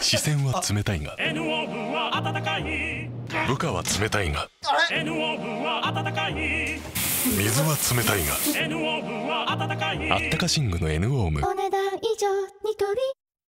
視線は冷たいが部下は冷たいが水は冷たいがあったか寝具の N オーム。お値段以上ニトリ